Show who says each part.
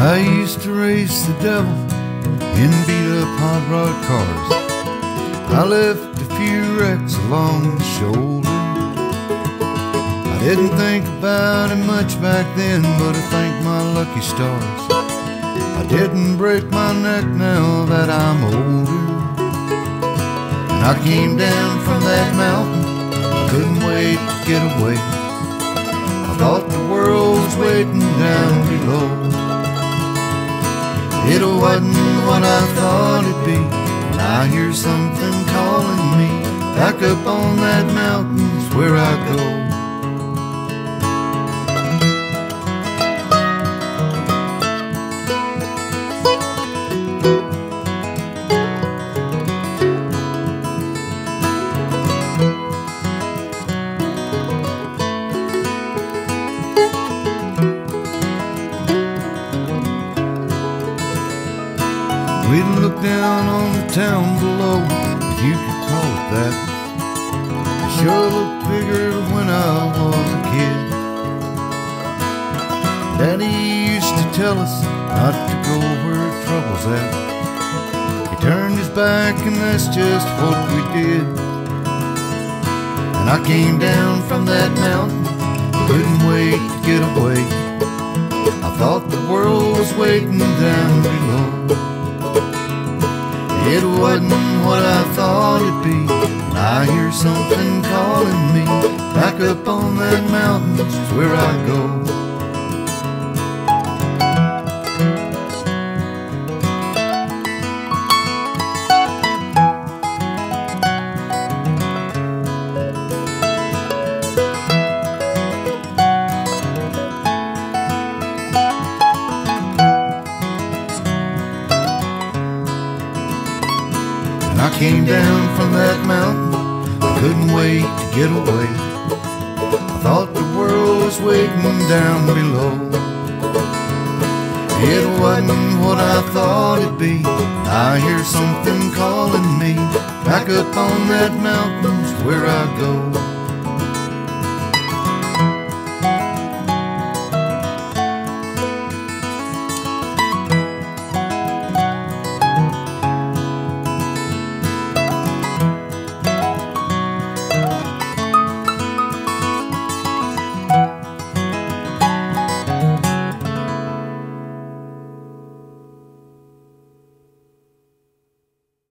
Speaker 1: I used to race the devil in beat up hot rod cars. I left a few wrecks along the shoulder. I didn't think about it much back then, but I thank my lucky stars. I didn't break my neck now that I'm older. And I came down from that mountain, I couldn't wait to get away. I thought the world was waiting down below. It wasn't what I thought it'd be. I hear something calling me back up on that mountain's where I go. We'd look down on the town below, if you could call it that. It sure looked bigger when I was a kid. Daddy used to tell us not to go where trouble's at. He turned his back, and that's just what we did. And I came down from that mountain, couldn't wait to get away. I thought the world was waiting down below. It wasn't what I thought it'd be. I hear something calling me back up on that mountain is where I go. And I came down from that mountain, I couldn't wait to get away. I thought the world was waiting down below. It wasn't what I thought it'd be. I hear something calling me back up on that mountain